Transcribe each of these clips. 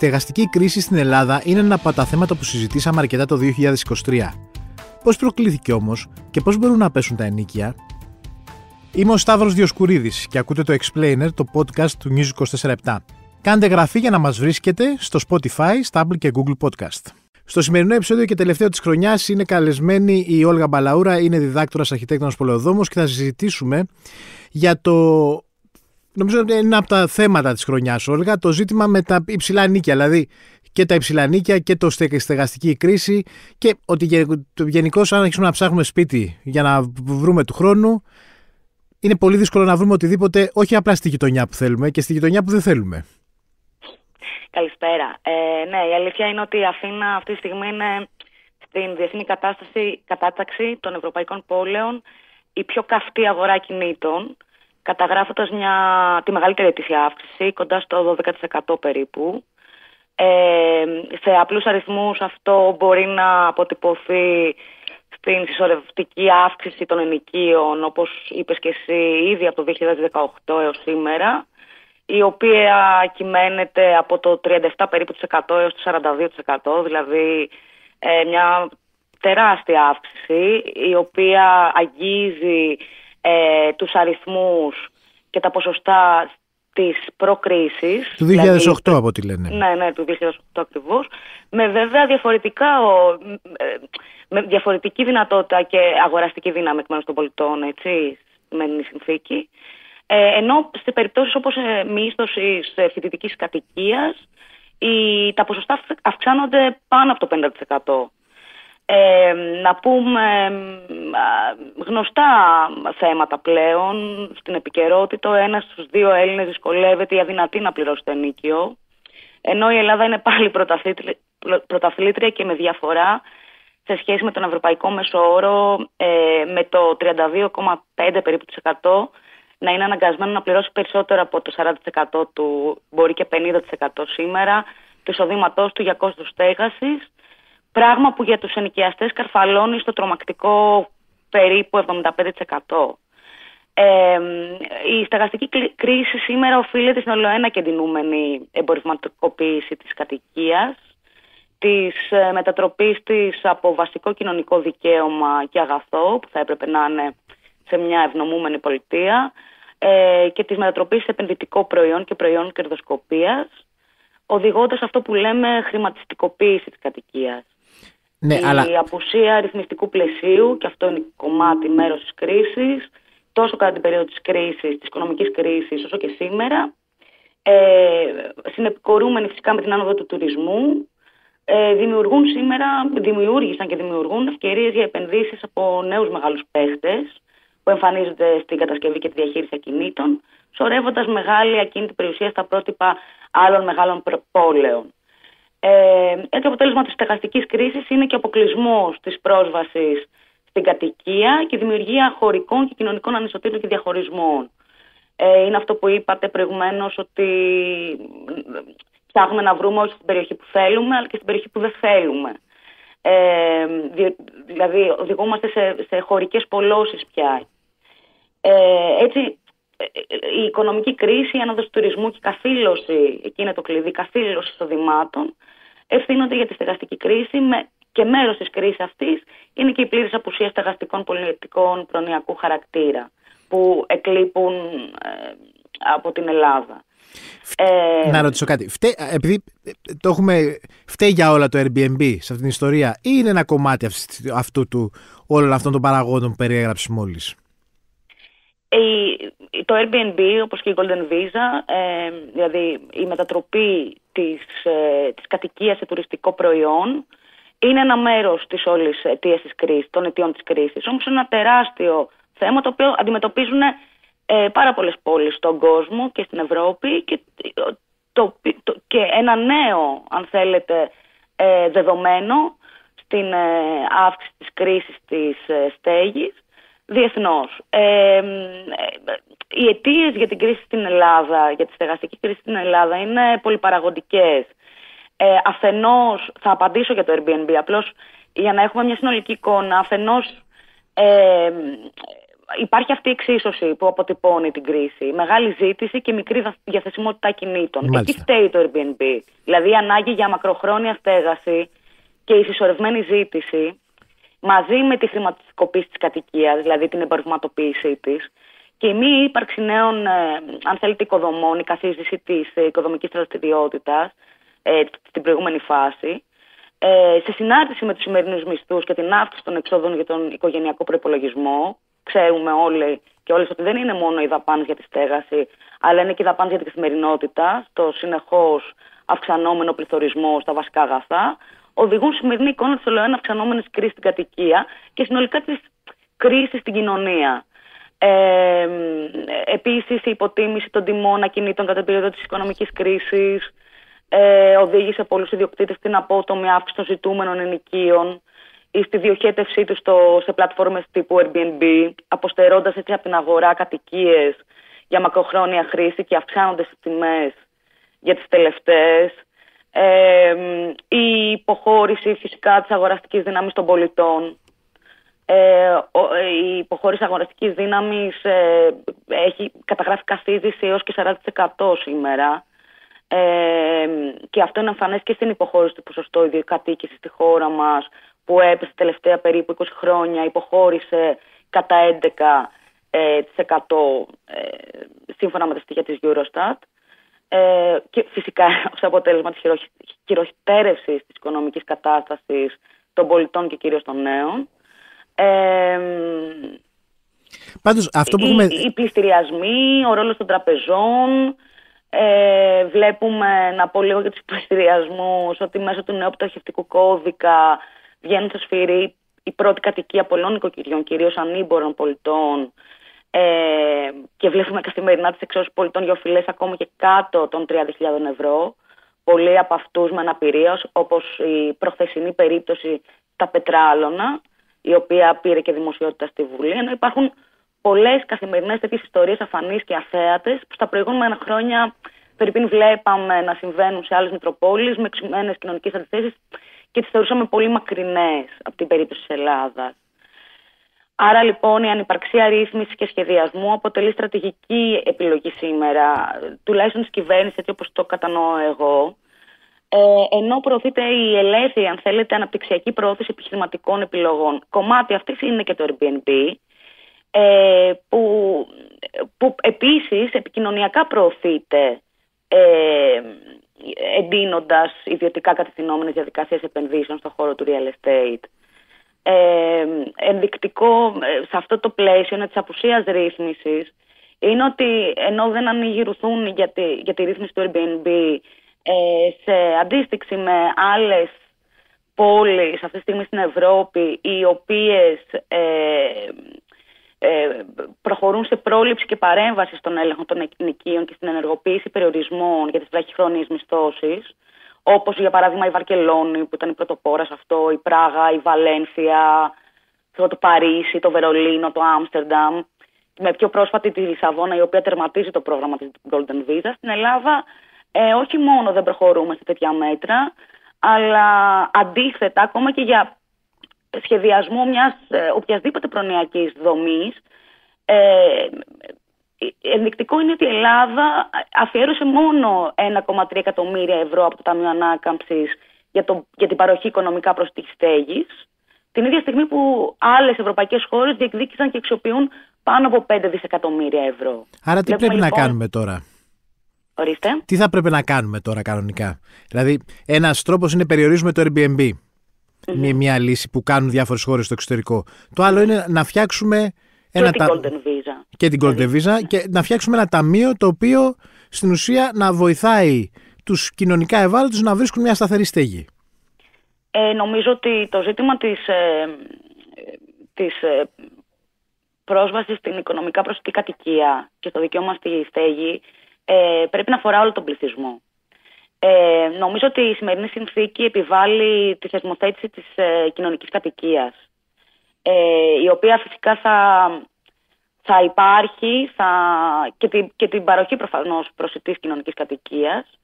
στεγαστική κρίση στην Ελλάδα είναι ένα από τα θέματα που συζητήσαμε αρκετά το 2023. Πώς προκλήθηκε όμως και πώς μπορούν να πέσουν τα ενίκια; Είμαι ο Σταύρος Διοσκουρίδης και ακούτε το Explainer, το podcast του News 24 Κάντε γραφή για να μας βρίσκετε στο Spotify, Stable και Google Podcast. Στο σημερινό επεισόδιο και τελευταίο της χρονιάς είναι καλεσμένη η Όλγα Μπαλαούρα, είναι διδάκτορας αρχιτέκτονας Πολεοδόμος και θα συζητήσουμε για το νομίζω ότι είναι από τα θέματα της χρονιάς, Όλγα, το ζήτημα με τα υψηλά νίκια. Δηλαδή και τα υψηλά νίκια και το στεγαστική κρίση και ότι γενικώς αν αρχίσουμε να ψάχνουμε σπίτι για να βρούμε του χρόνου, είναι πολύ δύσκολο να βρούμε οτιδήποτε, όχι απλά στη γειτονιά που θέλουμε και στη γειτονιά που δεν θέλουμε. Καλησπέρα. Ε, ναι, η αλήθεια είναι ότι η Αθήνα αυτή τη στιγμή είναι στην διεθνή κατάσταση, κατάταξη των ευρωπαϊκών πόλεων η πιο καυτή αγορά κινήτων καταγράφοντας μια, τη μεγαλύτερη ετήσια αύξηση, κοντά στο 12% περίπου. Ε, σε απλούς αριθμούς αυτό μπορεί να αποτυπωθεί στην συσσωρευτική αύξηση των ενοικίων, όπως είπες και εσύ, ήδη από το 2018 έως σήμερα, η οποία κυμαίνεται από το 37 περίπου έως το 42%, δηλαδή ε, μια τεράστια αύξηση, η οποία αγγίζει ε, τους αριθμούς και τα ποσοστά της προκρίσης. Του 2008 δηλαδή, από ό,τι λένε. Ναι, ναι, του 2008 ακριβώς. Με βέβαια διαφορετικά, ε, με διαφορετική δυνατότητα και αγοραστική δύναμη εκ των πολιτών, έτσι, με η συνθήκη. Ε, ενώ σε περιπτώσεις όπως ε, μίσθωσης ε, φοιτητικής κατοικίας, η, τα ποσοστά αυξάνονται πάνω από το 50% ε, να πούμε γνωστά θέματα πλέον στην επικαιρότητα. Ο ένας στους δύο Έλληνες δυσκολεύεται ή αδυνατή να πληρώσει το ενίκιο. Ενώ η Ελλάδα είναι πάλι πρωταθλήτρια και με διαφορά σε σχέση με τον ευρωπαϊκό μέσο όρο ε, με το 32,5 περίπου να είναι αναγκασμένο να πληρώσει περισσότερο από το 40% του, μπορεί και 50% σήμερα, του εισοδήματός του για κόστος στέγασης Πράγμα που για τους ενοικιαστές καρφαλώνει στο τρομακτικό περίπου 75%. Ε, η στεγαστική κρίση σήμερα οφείλεται στην ολοένα και εντυνούμενη εμπορευματικοποίηση της κατοικίας, της ε, μετατροπής της από βασικό κοινωνικό δικαίωμα και αγαθό που θα έπρεπε να είναι σε μια ευνομούμενη πολιτεία ε, και της μετατροπής σε επενδυτικό προϊόν και προϊόν κερδοσκοπίας οδηγώντας αυτό που λέμε χρηματιστικοποίηση της κατοικίας. Ναι, η αλλά... απουσία αριθμιστικού πλαισίου, και αυτό είναι κομμάτι μέρος της κρίσης, τόσο κατά την περίοδο της κρίσης, της οικονομικής κρίσης, όσο και σήμερα. Ε, συνεπικορούμενοι φυσικά με την άνοδο του τουρισμού, ε, δημιουργούν σήμερα, δημιούργησαν και δημιουργούν ευκαιρίες για επενδύσεις από νέους μεγάλους παίχτες που εμφανίζονται στην κατασκευή και τη διαχείριση ακινήτων, σωρεύοντας μεγάλη ακίνητη περιουσία στα πρότυπα άλλων μεγάλων πόλεων. Ε, έτσι, αποτέλεσμα της στεγαστικής κρίσης είναι και ο αποκλεισμός της πρόσβασης στην κατοικία και η δημιουργία χωρικών και κοινωνικών ανισοτήτων και διαχωρισμών. Ε, είναι αυτό που είπατε προηγουμένως ότι ψάχνουμε να βρούμε όχι στην περιοχή που θέλουμε, αλλά και στην περιοχή που δεν θέλουμε. Ε, δηλαδή, οδηγούμαστε σε, σε χωρικές πολλώσεις πια. Ε, έτσι, ε, η οικονομική κρίση, η άνοδος του τουρισμού και η καθήλωση, εκεί είναι το κλειδί, καθήλωση εισοδημάτων, ευθύνονται για τη στεγαστική κρίση με, και μέρος της κρίσης αυτής είναι και η πλήρης απουσία στεγαστικών πολιτικών προνοιακού χαρακτήρα που εκλείπουν ε, από την Ελλάδα. Ε, να ρωτήσω κάτι. Φταί, επειδή το έχουμε, φταίει για όλα το Airbnb σε αυτήν την ιστορία ή είναι ένα κομμάτι αυτού του, όλων αυτών των παραγόντων που περιέγραψες μόλις; Το Airbnb όπως και η Golden Visa, ε, δηλαδή η μετατροπή της, ε, της κατοικίας σε τουριστικό προϊόν, είναι ένα μέρος της όλης αιτίας της κρίσης, των αιτιών της κρίσης. Όμως είναι ένα τεράστιο θέμα το οποίο αντιμετωπίζουν ε, πάρα πολλές πόλεις στον κόσμο και στην Ευρώπη και, το, και ένα νέο, αν θέλετε, ε, δεδομένο στην ε, αύξηση της κρίσης της στέγης διεθνώς. Οι αιτίες για την κρίση στην Ελλάδα, για τη στεγαστική κρίση στην Ελλάδα είναι πολυπαραγοντικές. Ε, αφενός, θα απαντήσω για το Airbnb, απλώς για να έχουμε μια συνολική εικόνα, αφενός ε, υπάρχει αυτή η εξίσωση που αποτυπώνει την κρίση. Μεγάλη ζήτηση και μικρή διαθεσιμότητα κινήτων. Μάλιστα. Εκεί φταίει το Airbnb. Δηλαδή η ανάγκη για μακροχρόνια στέγαση και η συσσωρευμένη ζήτηση μαζί με τη χρηματιστικοποίηση της κατοικίας, δηλαδή την εμπορευματοποίησή της και η μη ύπαρξη νέων, ε, αν θέλετε, οικοδομών, η καθίζηση της ε, οικοδομικής δραστηριότητας ε, στην προηγούμενη φάση, ε, σε συνάρτηση με τους σημερινούς μισθούς και την αύξηση των εξόδων για τον οικογενειακό προπολογισμό, ξέρουμε όλοι και όλες ότι δεν είναι μόνο οι δαπάνες για τη στέγαση, αλλά είναι και οι δαπάνες για την καθημερινότητα, στο συνεχώς αυξανόμενο πληθωρισμό στα βασικά αγαθά, οδηγούν σημερινή εικόνα τη ολοένα αυξανόμενη κρίση στην κατοικία και συνολικά τη κρίση στην κοινωνία. Ε, Επίσης, η υποτίμηση των τιμών ακινήτων κατά την περίοδο της οικονομικής κρίσης ε, οδήγησε πολλούς ιδιοκτήτες στην απότομη αύξηση των ζητούμενων ενοικίων ή στη διοχέτευσή τους σε πλατφόρμες τύπου Airbnb, αποστερώντας έτσι από την αγορά κατοικίες για μακροχρόνια χρήση και αυξάνονται τις τιμές για τις τελευταίες η υποχώρηση φυσικά της αγοραστικής δύναμης των πολιτών. Ε, η υποχώρηση αγοραστικής δύναμης ε, έχει καταγράφει καθίδηση έως και 40% σήμερα. Ε, και αυτό είναι εμφανές και στην υποχώρηση του ποσοστό ιδιοκατοίκησης στη χώρα μας που έπεσε τελευταία περίπου 20 χρόνια, υποχώρησε κατά 11% ε, σύμφωνα με τα στοιχεία της Eurostat. Ε, και φυσικά ως αποτέλεσμα της χειροχτέρευσης της οικονομικής κατάστασης των πολιτών και κυρίως των νέων. Ε, Πάντως, αυτό που οι, έχουμε... οι πληστηριασμοί, ο ρόλος των τραπεζών, ε, βλέπουμε να πω λίγο για τους πληστηριασμούς ότι μέσω του νέου πτωχευτικού κώδικα βγαίνουν στο σφυρί η πρώτη κατοικία πολλών οικοκυριών, κυρίως ανήμπορων πολιτών, ε, και βλέπουμε καθημερινά τις εξώσεις πολιτών για οφειλές ακόμα και κάτω των 30.000 ευρώ. Πολλοί από αυτούς με αναπηρία, όπως η προχθεσινή περίπτωση τα πετράλωνα, η οποία πήρε και δημοσιότητα στη Βουλή, ενώ υπάρχουν πολλές καθημερινές τέτοιες ιστορίες αφανείς και αθέατες που στα προηγούμενα χρόνια περίπου βλέπαμε να συμβαίνουν σε άλλες Μητροπόλεις με εξημένε κοινωνικές αντιθέσεις και τις θεωρούσαμε πολύ μακρινές από την περίπτωση της Ελλάδας. Άρα λοιπόν η ανυπαρξία ρύθμισης και σχεδιασμού αποτελεί στρατηγική επιλογή σήμερα, τουλάχιστον τη κυβέρνηση έτσι όπως το κατανοώ εγώ, ε, ενώ προωθείται η ελεύθερη, αν θέλετε, αναπτυξιακή προώθηση επιχειρηματικών επιλογών. Κομμάτι αυτής είναι και το Airbnb, ε, που, που επίσης επικοινωνιακά προωθείται ε, εντείνοντας ιδιωτικά κατευθυνόμενες διαδικασίες επενδύσεων στον χώρο του real estate ε, ενδεικτικό ε, σε αυτό το πλαίσιο είναι της απουσίας ρύθμισης είναι ότι ενώ δεν ανοιγηρουθούν για τη, για τη ρύθμιση του Airbnb ε, σε αντίστοιξη με άλλες πόλεις αυτή τη στιγμή στην Ευρώπη οι οποίες ε, ε, προχωρούν σε πρόληψη και παρέμβαση στον έλεγχο των ενοικίων και στην ενεργοποίηση περιορισμών για τις βραχυχρόνιες μισθώσεις όπως για παράδειγμα η Βαρκελόνη που ήταν η πρωτοπόρα σε αυτό, η Πράγα, η Βαλένθια, το Παρίσι, το Βερολίνο, το Άμστερνταμ με πιο πρόσφατη τη Λισαβόνα η οποία τερματίζει το πρόγραμμα της Golden Visa. Στην Ελλάδα ε, όχι μόνο δεν προχωρούμε σε τέτοια μέτρα αλλά αντίθετα ακόμα και για σχεδιασμό μιας ε, οποιασδήποτε προνοιακής δομής ε, ενδεικτικό είναι ότι η Ελλάδα αφιέρωσε μόνο 1,3 εκατομμύρια ευρώ από το Ταμείο Ανάκαμψης για, για την παροχή οικονομικά προς τη στέγης, την ίδια στιγμή που άλλες ευρωπαϊκές χώρες διεκδίκησαν και αξιοποιούν πάνω από 5 δισεκατομμύρια ευρώ. Άρα τι πρέπει να λοιπόν- κάνουμε τώρα; Ορίστε. Τι θα πρέπει να κάνουμε τώρα κανονικά; Δηλαδή, ένας τρόπος είναι περιορίζουμε το Airbnb. Μια, μια λύση που κάνουν διάφορες χώρες στο εξωτερικό. Το άλλο είναι να φτιάξουμε ένα και την Golden Visa. Και την Golden Visa και να φτιάξουμε ένα ταμείο το οποίο στην ουσία να βοηθάει τους κοινωνικά ευάλωτους να βρίσκουν μια σταθερή στέγη. Ε, νομίζω ότι το ζήτημα της, ε, της ε, πρόσβασης στην οικονομικά προσωπική κατοικία και στο δικαίωμα στη στέγη ε, πρέπει να αφορά όλο τον πληθυσμό. Ε, νομίζω ότι η σημερινή συνθήκη επιβάλλει τη θεσμοθέτηση της ε, κοινωνικής κατοικίας ε, η οποία φυσικά θα, θα υπάρχει θα, και, την, και την παροχή προφανώς προσιτής κοινωνικής κατοικίας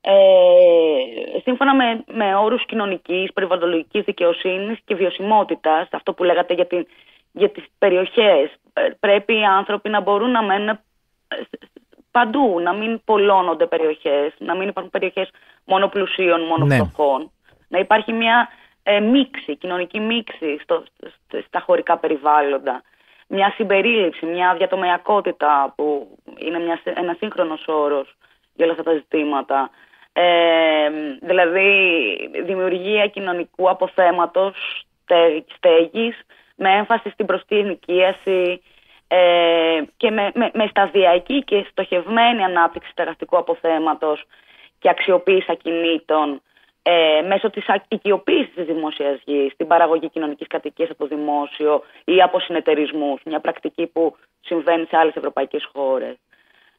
ε, σύμφωνα με, με όρους κοινωνικής, περιβαλλοντολογικής δικαιοσύνης και βιωσιμότητας, αυτό που λέγατε για την για τις περιοχές. Ε, πρέπει οι άνθρωποι να μπορούν να μένουν παντού, να μην πολλώνονται περιοχές, να μην υπάρχουν περιοχές μόνο πλουσίων, μόνο ναι. φτωχών. Να υπάρχει μια ε, μίξη, κοινωνική μίξη στο, στα χωρικά περιβάλλοντα. Μια συμπερίληψη, μια διατομεακότητα που είναι μια, ένας σύγχρονος όρος για όλα αυτά τα ζητήματα. Ε, δηλαδή δημιουργία κοινωνικού αποθέματος στέγης με έμφαση στην προστή ενοικίαση ε, και με, με, με, σταδιακή και στοχευμένη ανάπτυξη τεραστικού αποθέματος και αξιοποίηση ακινήτων ε, μέσω της οικειοποίησης της δημόσιας γης, την παραγωγή κοινωνικής κατοικίας από το δημόσιο ή από συνεταιρισμούς, μια πρακτική που συμβαίνει σε άλλες ευρωπαϊκές χώρες.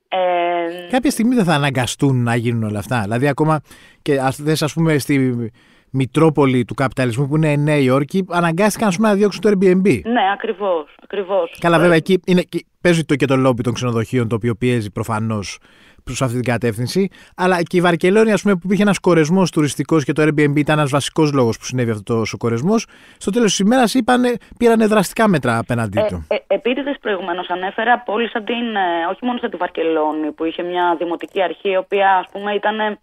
Ε, Κάποια στιγμή δεν θα αναγκαστούν να γίνουν όλα αυτά. Δηλαδή, ακόμα και ας πούμε στη Μητρόπολη του καπιταλισμού που είναι η Νέα Υόρκη, αναγκάστηκαν ας πούμε, να διώξουν το Airbnb. Ναι, ακριβώς. Ακριβώς. Καλά, βέβαια, εκεί είναι, παίζει το και το λόμπι των ξενοδοχείων, το οποίο πιέζει προφανώς προς αυτή την κατεύθυνση. Αλλά και η Βαρκελόνη, ας πούμε, που είχε ένας κορεσμός τουριστικός και το Airbnb ήταν ένας βασικός λόγος που συνέβη αυτό ο κορεσμός, στο τέλος της ημέρας πήραν δραστικά μέτρα απέναντί ε, του. Ε, ε, Επίτηδες προηγουμένως ανέφερα πόλει σαν την, ε, όχι μόνο σαν τη Βαρκελόνη, που είχε μια δημοτική αρχή, η οποία ας πούμε ήταν.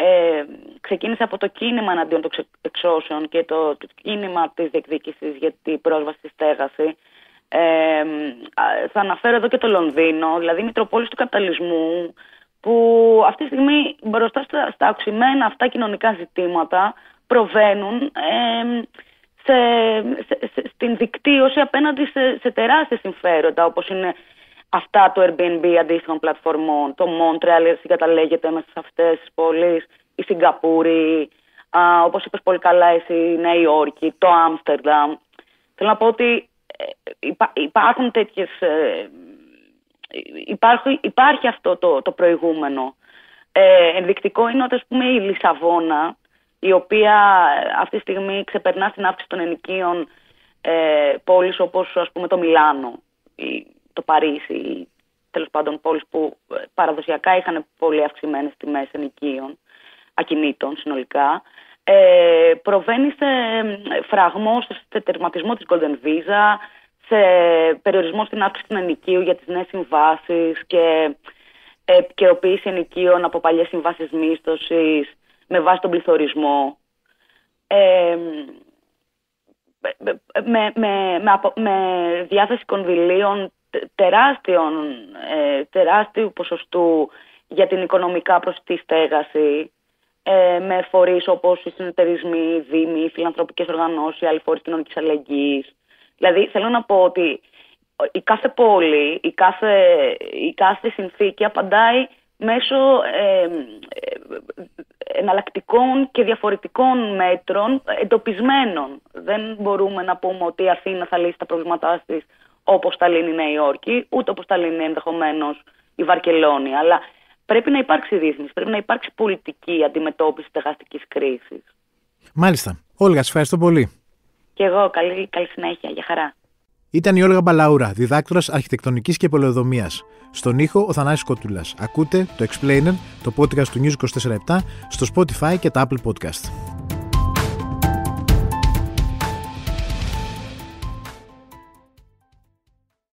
Ε, ξεκίνησε από το κίνημα εναντίον των εξώσεων και το, το κίνημα της διεκδίκησης για την πρόσβαση στη στέγαση. Ε, θα αναφέρω εδώ και το Λονδίνο, δηλαδή η Μητροπόλης του Καπιταλισμού, που αυτή τη στιγμή μπροστά στα, στα οξυμένα αυτά κοινωνικά ζητήματα προβαίνουν ε, σε, σε, στην δικτύωση απέναντι σε, σε τεράστια συμφέροντα, όπως είναι αυτά το Airbnb αντίστοιχων πλατφορμών, το Montreal συγκαταλέγεται μέσα σε αυτές τις πόλεις, η Σιγκαπούρη, α, όπως είπες πολύ καλά εσύ, η Νέα Υόρκη, το Άμστερνταμ. Θέλω να πω ότι υπάρχουν τέτοιες... Ε, υπάρχει, υπάρχει αυτό το, το προηγούμενο. Ε, ενδεικτικό είναι ότι ας πούμε, η Λισαβόνα, η οποία ε, αυτή τη στιγμή ξεπερνά στην αύξηση των ενοικίων ε, πόλεις όπως ας πούμε, το Μιλάνο, ή το Παρίσι, ή, τέλος πάντων πόλεις που ε, παραδοσιακά είχαν πολύ αυξημένες τιμές ενοικίων, ακινήτων συνολικά, ε, προβαίνει σε φραγμό, σε τερματισμό της Golden Visa, σε περιορισμό στην αύξηση του ενοικίου για τις νέες συμβάσεις και επικαιροποίηση ενοικίων από παλιές συμβάσεις μίσθωσης με βάση τον πληθωρισμό. Ε, με, με, με, διάθεση κονδυλίων τεράστιων, ε, τεράστιου ποσοστού για την οικονομικά προσιτή στέγαση ε, με φορείς όπως οι συνεταιρισμοί, οι δήμοι, οι φιλανθρωπικές οργανώσεις, οι άλλοι φορείς κοινωνικής αλληλεγγύης. Δηλαδή θέλω να πω ότι η κάθε πόλη, η κάθε, η κάθε συνθήκη απαντάει μέσω ε, εναλλακτικών και διαφορετικών μέτρων εντοπισμένων. Δεν μπορούμε να πούμε ότι η Αθήνα θα λύσει τα προβλήματά της όπως τα λύνει η Νέα Υόρκη, ούτε όπως τα λύνει ενδεχομένως η Βαρκελόνη. Αλλά πρέπει να υπάρξει ρύθμιση, πρέπει να υπάρξει πολιτική αντιμετώπιση τεγαστικής κρίσης. Μάλιστα. Όλγα, σε ευχαριστώ πολύ. Και εγώ, καλή, καλή συνέχεια, για χαρά. Ήταν η Όλγα Μπαλαούρα, διδάκτορα αρχιτεκτονικής και πολεοδομίας. Στον ήχο ο Θανάσης Κοτούλας. Ακούτε το Explainer, το podcast του News 24 στο Spotify και τα Apple Podcast.